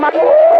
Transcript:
my